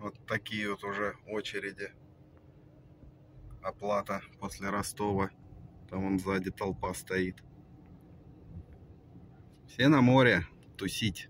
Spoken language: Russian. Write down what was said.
Вот такие вот уже очереди. Оплата после Ростова. Там он сзади толпа стоит. Все на море тусить.